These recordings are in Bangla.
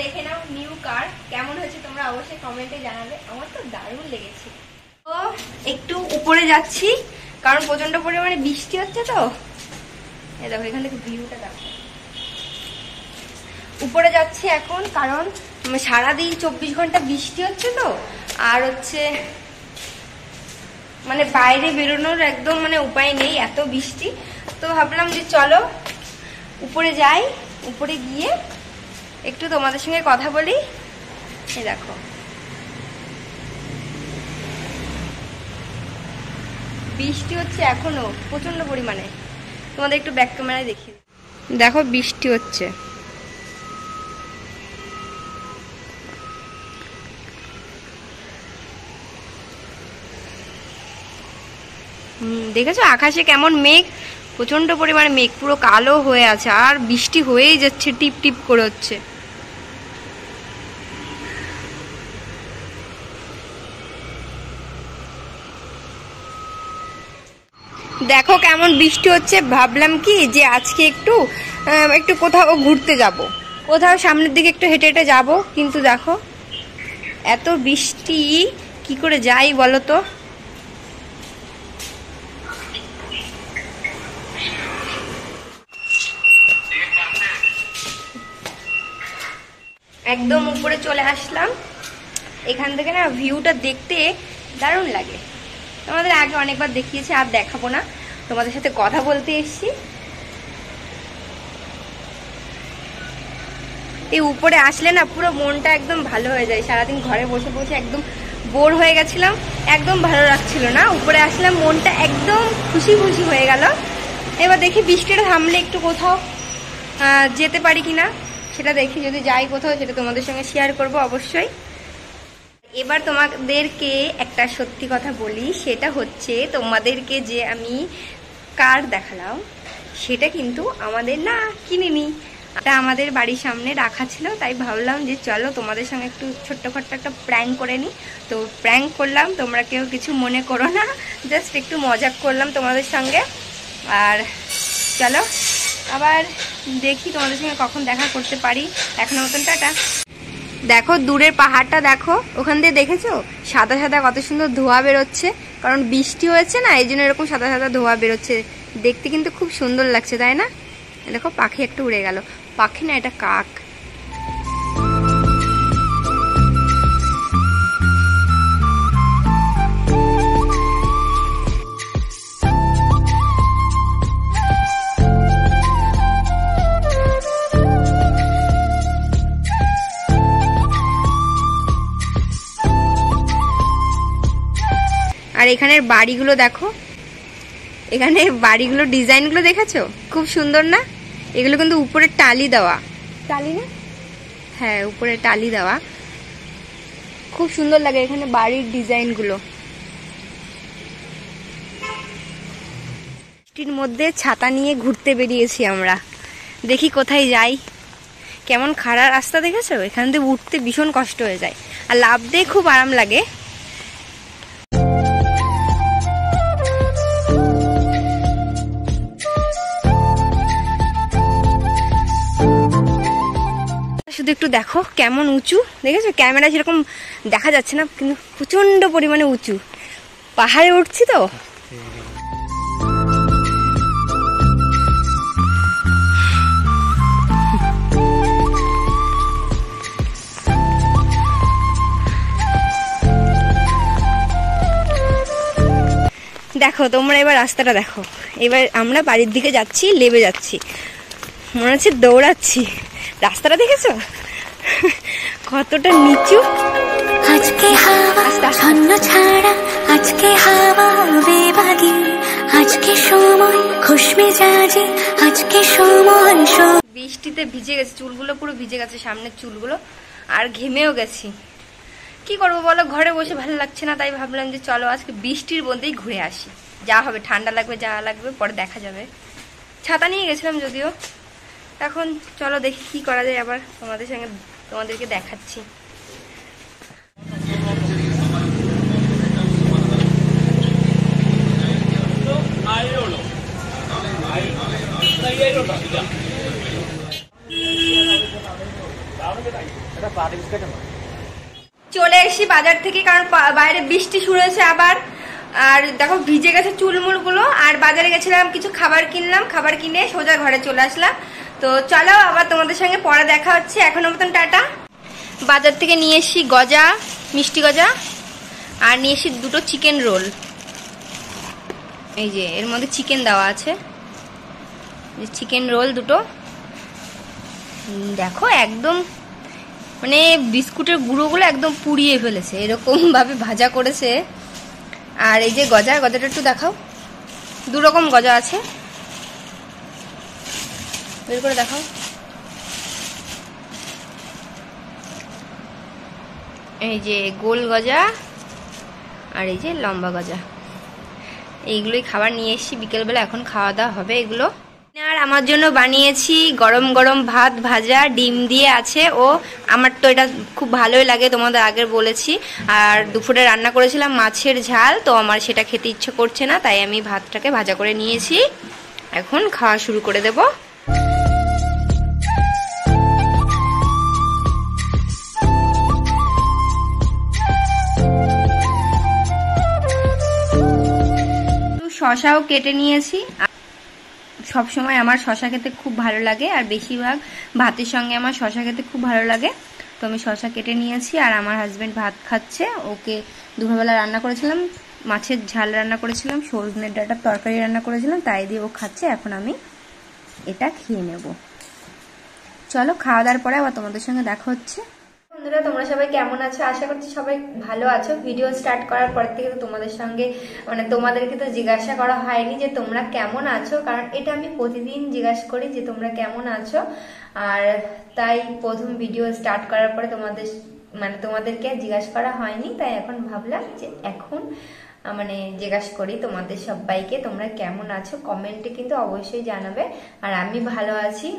দেখে নাও নিউ কার, কেমন হয়েছে তোমরা অবশ্যই কমেন্টে জানাবে। আমার তো দারুণ লেগেছে। তো একটু উপরে যাচ্ছি, কারণ প্রচণ্ড পরিমাণে বৃষ্টি হচ্ছে তো। এই দেখো, এখান থেকে ভিউটা দেখো। উপরে যাচ্ছি এখন, কারণ সারাদিন চব্বিশ ঘণ্টা বৃষ্টি হচ্ছে তো, আর হচ্ছে মানে বাইরে বেরোনোর একদম মানে উপায় নেই, এত বৃষ্টি। তো ভাবলাম যে চলো, উপরে যাই, উপরে গিয়ে একটু তোমাদের সঙ্গে কথা বলি? দেখো। বৃষ্টি হচ্ছে এখনও প্রচণ্ড পরিমাণে। তোমাদের একটু ব্যাক ক্যামেরায় দেখি দেখো, বৃষ্টি হচ্ছে। দেখেছ? আকাশে কেমন মেঘ? প্রচণ্ড পরিমাণে মেঘ, পুরো কালো হয়ে আছে। আর বৃষ্টি হয়েই যাচ্ছে টিপ টিপ করে হচ্ছে। দেখো কেমন বৃষ্টি হচ্ছে। ভাবলাম কি যে আজকে একটু একটু কোথাও ঘুরতে যাব। কোথাও সামনের দিকে একটু হেঁটে হেঁটে যাব, কিন্তু দেখো, এত বৃষ্টি, কি করে যাই বলো তো? একদম উপরে চলে আসলাম। এখান থেকে না ভিউটা দেখতে দারুণ লাগে। তোমাদের আগে অনেকবার দেখিয়েছি, আর দেখাবো না। তোমাদের সাথে কথা বলতে এসছি। এই উপরে আসলে না পুরো মনটা একদম ভালো হয়ে যায়। সারাদিন ঘরে বসে বসে একদম বোর হয়ে গেছিলাম। একদম ভালো লাগছিল না। উপরে আসলাম মনটা একদম খুশি খুশি হয়ে গেল। এবার দেখি বৃষ্টিটা থামলে একটু কোথাও যেতে পারি কিনা। সেটা দেখি, যদি যাই কোথাও, সেটা তোমাদের সঙ্গে শেয়ার করব অবশ্যই। এবার তোমাদেরকে একটা সত্যি কথা বলি, সেটা হচ্ছে তোমাদেরকে যে আমি কার দেখালাম, সেটা কিন্তু আমাদের না কিনিনি। এটা আমাদের বাড়ির সামনে রাখা ছিল, তাই ভাবলাম যে চলো তোমাদের সঙ্গে একটু ছোট্টখাট্ট একটা প্র্যাঙ্ক করে নিই তো প্র্যাঙ্ক করলাম, তোমরা কেউ কিছু মনে করো না জাস্ট একটু মজাক করলাম তোমাদের সঙ্গে। আর চলো, আবার দেখি তোমাদের সঙ্গে কখন দেখা করতে পারি। এখনও মতন টাটা। দেখো, দূরের পাহাড়টা দেখো, ওখান দিয়ে দেখেছ? সাদা সাদা কত সুন্দর ধোয়া বেরোচ্ছে, কারণ বৃষ্টি হয়েছে না, এই জন্য এরকম সাদা সাদা ধোয়া বেরোচ্ছে। দেখতে কিন্তু খুব সুন্দর লাগছে, তাই না? দেখো, পাখি একটু উড়ে গেল। পাখি না, এটা কাক। আর এখানের বাড়িগুলো দেখো। এখানে বাড়িগুলো ডিজাইনগুলো দেখেছ? খুব সুন্দর না? এগুলো কিন্তু উপরে টালি দেওয়া। টালি না? হ্যাঁ উপরে টালি দেওয়া। খুব সুন্দর লাগে এখানে বাড়ির ডিজাইনগুলো। বৃষ্টির মধ্যে ছাতা নিয়ে ঘুরতে বেরিয়েছি আমরা। দেখি কোথায় যাই। কেমন খাড়া রাস্তা দেখেছ? এখান থেকে উঠতে ভীষণ কষ্ট হয়ে যায়। আর লাভ দিয়ে খুব আরাম লাগে। শুধু একটু দেখো কেমন উঁচু, দেখেছ? ক্যামেরা সেরকম দেখা যাচ্ছে না, কিন্তু প্রচণ্ড পরিমাণে উঁচু। পাহাড়ে উঠছি তো। দেখো, তোমরা এবার রাস্তাটা দেখো। এবার আমরা বাড়ির দিকে যাচ্ছি, লেবে যাচ্ছি। মনে হচ্ছে দৌড়াচ্ছি। রাস্তাটা দেখেছ? কতটা নিচু। আজকে হাওয়া ছন্ন ছাড়া। আজকে হাওয়া বেবাগি। আজকে সময় খুশমি জাজি আজকে সময় বৃষ্টিতে ভিজে গেছে চুলগুলো পুরো ভিজে গেছে সামনের চুলগুলো। আর ঘেমেও গেছি। কি করব বলো ঘরে বসে ভালো লাগছে না তাই ভাবলাম যে চলো আজকে বৃষ্টির মধ্যেই ঘুরে আসি। যা হবে ঠান্ডা লাগবে যা লাগবে পরে দেখা যাবে। ছাতা নিয়ে গেছিলাম যদিও। এখন চলো দেখি কি করা যায় আবার তোমাদের সঙ্গে তোমাদেরকে দেখাচ্ছি। চলে এসেছি বাজার থেকে, কারণ বাইরে বৃষ্টি শুরু হয়েছে আবার। আর দেখো ভিজে গেছে চুলমুলগুলো আর বাজারে গেছিলাম, কিছু খাবার কিনলাম, খাবার কিনে সোজা ঘরে চলে আসলাম। তো চলো আবার তোমাদের সঙ্গে পরে দেখা হচ্ছে। এখনও মতন টাটা। বাজার থেকে নিয়ে এসি গজা, মিষ্টি গজা, আর নিয়ে এসি দুটো চিকেন রোল এই যে, এর মধ্যে চিকেন দেওয়া আছে। চিকেন রোল দুটো। দেখো একদম মানে বিস্কুটের গুঁড়োগুলো একদম পুড়িয়ে ফেলেছে। এরকম ভাবে ভাজা করেছে। আর এই যে গজা, গজাটা একটু দেখাও। দু রকম গজা আছে। বের করে দেখাও। এই যে গোল গজা আর এই যে লম্বা গজা। এইগুলোই খাবার নিয়ে এসেছি, বিকেলবেলা এখন খাওয়া দাওয়া হবে এগুলো। আর আমার জন্য বানিয়েছি গরম গরম ভাত ভাজা, ডিম দিয়ে আছে ও। আমার তো এটা খুব ভালোই লাগে, তোমাদের আগে বলেছি। আর দুপুরে রান্না করেছিলাম মাছের ঝাল, তো আমার সেটা খেতে ইচ্ছে করছে না, তাই আমি ভাতটাকে ভাজা করে নিয়েছি। এখন খাওয়া শুরু করে দেব। শশাও কেটে নিয়েছি। সব সময় আমার শশা খেতে খুব ভালো লাগে, আর বেশিরভাগ ভাতের সঙ্গে আমার শশা খেতে খুব ভালো লাগে। তো আমি শশা কেটে নিয়েছি, আর আমার হাজবেন্ড ভাত খাচ্ছে। ওকে দুপুরবেলা রান্না করেছিলাম, মাছের ঝাল রান্না করেছিলাম সজনের ডাটার তরকারি রান্না করেছিলাম, তাই দিয়ে ও খাচ্ছে। এখন আমি এটা খেয়ে নেব। চলো, খাওয়া দাওয়ার পরে আবার তোমাদের সঙ্গে দেখা হচ্ছে। বন্ধুরা, তোমরা সবাই কেমন আছো? আশা করছি সবাই ভালো আছো। ভিডিও স্টার্ট করার পর থেকে তো তোমাদের সঙ্গে মানে তোমাদেরকে তো জিজ্ঞাসা করা হয়নি যে তোমরা কেমন আছো? কারণ এটা আমি প্রতিদিন জিজ্ঞাসা করি যে তোমরা কেমন আছো? আর তাই প্রথম ভিডিও স্টার্ট করার পরে তোমাদের মানে তোমাদেরকে জিজ্ঞাসা করা হয়নি। তাই এখন ভাবলাম যে এখন মানে জিজ্ঞাসা করি তোমাদের সবাইকে, তোমরা কেমন আছো? কমেন্টে কিন্তু অবশ্যই জানাবে। আর আমি ভালো আছি।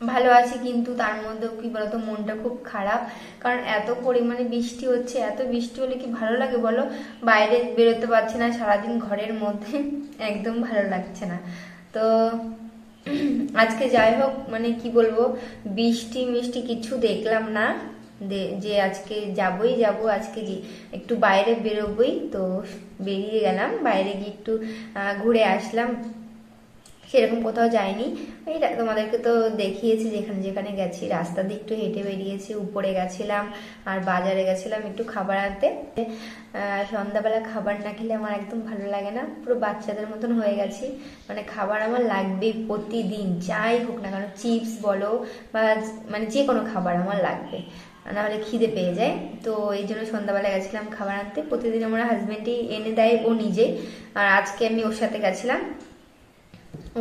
ভালো আছি, কিন্তু তার মধ্যেও কি বলতো, মনটা খুব খারাপ। কারণ এত পরিমাণে বৃষ্টি হচ্ছে, এত বৃষ্টি হলে কি ভালো লাগে বলো? বাইরে বেরোতে পারছি না, সারাদিন ঘরের মধ্যে একদম ভালো লাগছে না। তো আজকে যাই হোক মানে কি বলব, বৃষ্টি মিষ্টি কিছু দেখলাম না। যে আজকে যাবই, যাব আজকে একটু বাইরে বেরোবই, তো বেরিয়ে গেলাম। বাইরে গিয়ে একটু ঘুরে আসলাম। সেরকম কোথাও যাইনি এই তোমাদেরকে তো দেখিয়েছি যেখানে যেখানে গেছি। রাস্তা দিয়ে একটু হেঁটে বেরিয়েছি, উপরে গেছিলাম আর বাজারে গেছিলাম একটু খাবার আনতে। সন্ধ্যাবেলা খাবার না খেলে আমার একদম ভালো লাগে না। পুরো বাচ্চাদের মতন হয়ে গেছি। মানে খাবার আমার লাগবেই প্রতিদিন, যাই হোক না কেন, চিপস বলো বা মানে যে কোনো খাবার আমার লাগবে। নাহলে খিদে পেয়ে যায়। তো এই জন্য সন্ধ্যাবেলা গেছিলাম খাবার আনতে। প্রতিদিন আমার হাজবেন্ডই এনে দেয়, ও নিজে। আর আজকে আমি ওর সাথে গেছিলাম।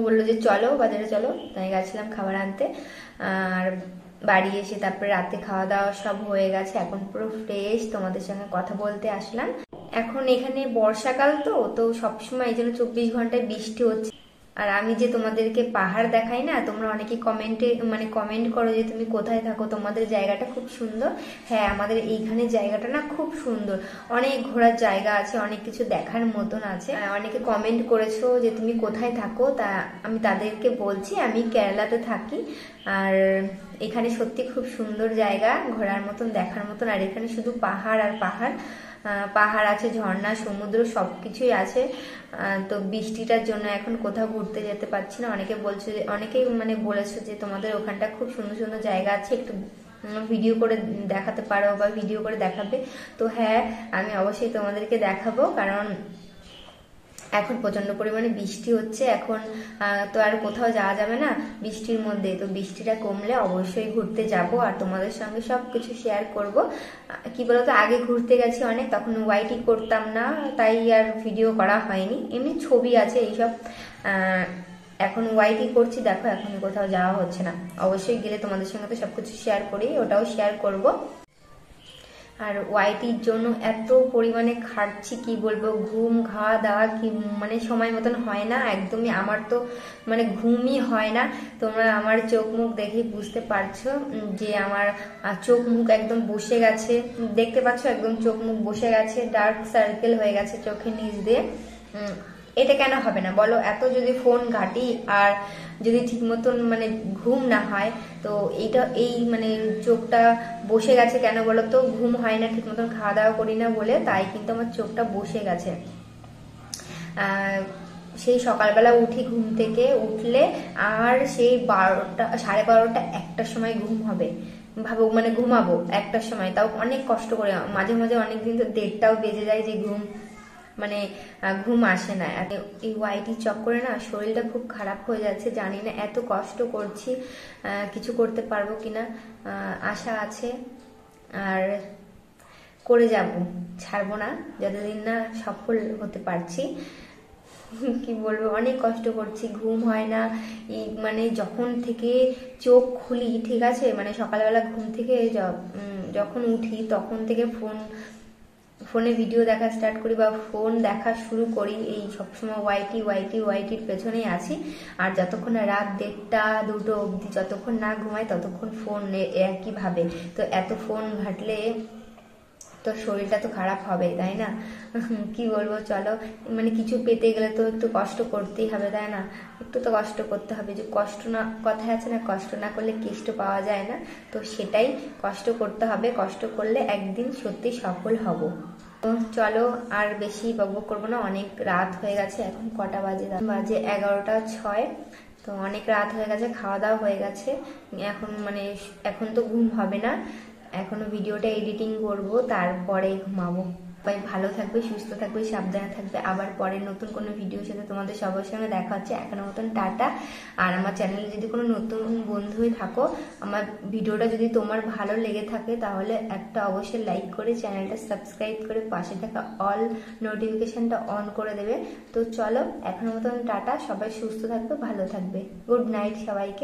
বলল যে চলো, বাজারে চলো। তাই গেছিলাম খাবার আনতে। আর বাড়ি এসে তারপরে রাতে খাওয়া দাওয়া সব হয়ে গেছে। এখন পুরো ফ্রেশ তোমাদের সঙ্গে কথা বলতে আসলাম। এখন এখানে বর্ষাকাল তো তো সবসময় এই জন্য চব্বিশ ঘন্টায় বৃষ্টি হচ্ছে। আর আমি যে তোমাদেরকে পাহাড় দেখাই না, তোমরা অনেকে কমেন্টে মানে কমেন্ট করো যে তুমি কোথায় থাকো, তোমাদের জায়গাটা খুব সুন্দর। হ্যাঁ আমাদের এইখানে জায়গাটা না খুব সুন্দর। অনেক ঘোরার জায়গা আছে, অনেক কিছু দেখার মতন আছে। অনেকে কমেন্ট করেছ যে তুমি কোথায় থাকো, তা আমি তাদেরকে বলছি, আমি কেরালাতে থাকি। আর এখানে সত্যি খুব সুন্দর জায়গা, ঘোরার মতন, দেখার মতন। আর এখানে শুধু পাহাড় আর পাহাড়। পাহাড় আছে, ঝর্ণা, সমুদ্র সব কিছুই আছে তো বৃষ্টিটার জন্য এখন কোথাও ঘুরতে যেতে পারছি না। অনেকে বলছে যে, অনেকেই মানে বলেছে যে, তোমাদের ওখানটা খুব সুন্দর সুন্দর জায়গা আছে, একটু ভিডিও করে দেখাতে পারো বা ভিডিও করে দেখাবে। তো হ্যাঁ আমি অবশ্যই তোমাদেরকে দেখাবো, কারণ এখন প্রচণ্ড পরিমাণে বৃষ্টি হচ্ছে, এখন তো আর কোথাও যাওয়া যাবে না বৃষ্টির মধ্যে। তো বৃষ্টিটা কমলে অবশ্যই ঘুরতে যাব আর তোমাদের সঙ্গে সব কিছু শেয়ার করব কি বলতো, আগে ঘুরতে গেছি অনেক, তখন ওয়াইটি করতাম না, তাই আর ভিডিও করা হয়নি। এমনি ছবি আছে এইসব। এখন ওয়াইটি করছি, দেখো এখন কোথাও যাওয়া হচ্ছে না। অবশ্যই গেলে তোমাদের সঙ্গে তো সবকিছু শেয়ার করি, ওটাও শেয়ার করব। আর ওয়াইটির জন্য এত পরিমাণে খাটছি, কি বলব? ঘুম খাওয়া দাওয়া কি মানে সময় মতন হয় না, একদমই আমার তো মানে ঘুমই হয় না। তোমরা আমার চোখ মুখ দেখে বুঝতে পারছ যে আমার চোখ মুখ একদম বসে গেছে। দেখতে পাচ্ছ, একদম চোখ মুখ বসে গেছে ডার্ক সার্কেল হয়ে গেছে চোখের নিচ দিয়ে। এটা কেন হবে না? বলো, এত যদি ফোন ঘাটি আর যদি ঠিক মতন মানে ঘুম না হয়, তো এইটা, এই মানে চোখটা বসে গেছে কেন বলো তো? ঘুম হয় না ঠিক মতন খাওয়া দাওয়া করি না বলে তাই কিন্তু আমার চোখটা বসে গেছে। সেই সকালবেলা উঠি ঘুম থেকে, উঠলে আর সেই বারোটা, সাড়ে বারোটা একটার সময় ঘুম হবে। ভাবো মানে ঘুমাবো একটার সময়। তাও অনেক কষ্ট করে, মাঝে মাঝে অনেক দিন তো দেড়টাও বেজে যায় যে ঘুম। মানে ঘুম আসে না। এই ওয়াইটি চক্করে না শরীরটা খুব খারাপ হয়ে যাচ্ছে। জানি না এত কষ্ট করছি কিছু করতে পারব কিনা। আশা আছে। আর করে যাব। ছাড়বো না। যতদিন না সফল হতে পারছি। কি বলব? অনেক কষ্ট করছি। ঘুম হয় না। মানে যখন থেকে চোখ খুলি, ঠিক আছে? মানে সকালবেলা ঘুম থেকে যখন উঠি, তখন থেকে ফোন ফোনে ভিডিও দেখা স্টার্ট করি বা ফোন দেখা শুরু করি, এই সবসময় ওয়াইটি ওয়াইটি ওয়াইটির পেছনেই আছি। আর যতক্ষণ রাত দেড়টা, দুটো অবধি যতক্ষণ না ঘুমাই, ততক্ষণ ফোন একইভাবে। তো এত ফোন ঘাটলে তো শরীরটা তো খারাপ হবে তাই না? কি বলব, চলো। মানে কিছু পেতে গেলে তো একটু কষ্ট করতেই হবে, তাই না? একটু তো কষ্ট করতে হবে, যে কষ্ট না কথা আছে না, কষ্ট না করলে কেষ্ট পাওয়া যায় না। তো সেটাই কষ্ট করতে হবে, কষ্ট করলে একদিন সত্যি সফল হব। তো চলো, আর বেশি বকবক করব না, অনেক রাত হয়ে গেছে, এখন কটা বাজে? বাজে এগারোটা ছয়। তো অনেক রাত হয়ে গেছে, খাওয়া দাওয়া হয়ে গেছে। এখন মানে এখন তো ঘুম হবে না। এখনও ভিডিওটা এডিটিং করব, তারপরে ঘুমাবো। সবাই ভালো থাকবে, সুস্থ থাকবে, সাবধানে থাকবে। আবার পরে নতুন কোনো ভিডিওর সাথে তোমাদের সবার সঙ্গে দেখা হচ্ছে। এখনও মতন টাটা। আর আমার চ্যানেলে যদি কোনো নতুন বন্ধু হয়ে থাকো, আমার ভিডিওটা যদি তোমার ভালো লেগে থাকে, তাহলে একটা অবশ্যই লাইক করে চ্যানেলটা সাবস্ক্রাইব করে পাশে থাকা অল নোটিফিকেশানটা অন করে দেবে। তো চলো, এখনও মতন টাটা। সবাই সুস্থ থাকবে, ভালো থাকবে। গুড নাইট সবাইকে।